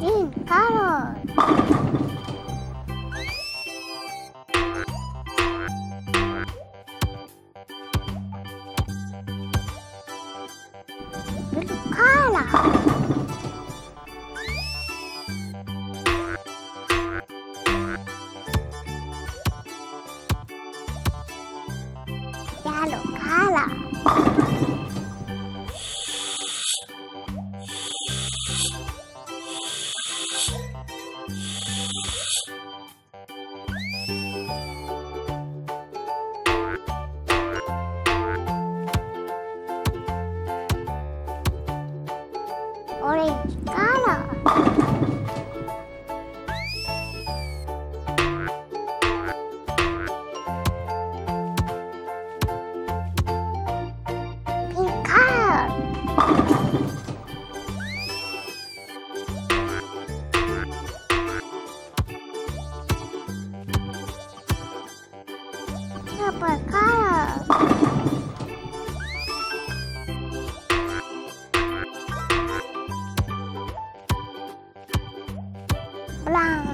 Green color. Blue color. Yellow color. Orange color. Pink color. Purple color. 浪